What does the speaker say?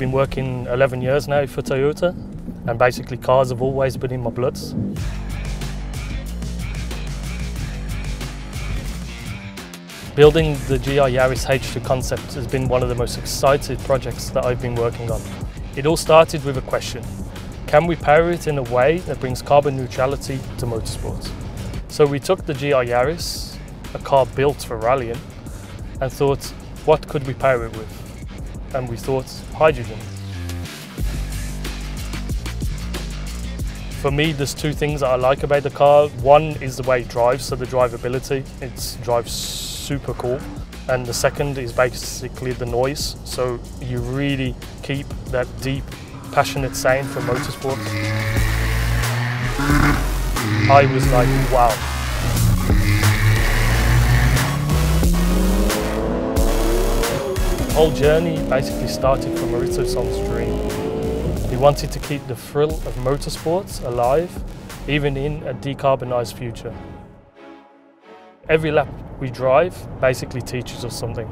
been working 11 years now for Toyota and basically cars have always been in my bloods. Building the GR Yaris H2 concept has been one of the most exciting projects that I've been working on. It all started with a question. Can we power it in a way that brings carbon neutrality to motorsports? So we took the GR Yaris, a car built for rallying, and thought, what could we power it with? And we thought, hydrogen. For me, there's two things that I like about the car. One is the way it drives, so the drivability. It drives super cool. And the second is basically the noise. So you really keep that deep, passionate sound for motorsport. I was like, wow. Whole journey basically started from Morizo-san's dream. He wanted to keep the thrill of motorsports alive, even in a decarbonised future. Every lap we drive basically teaches us something.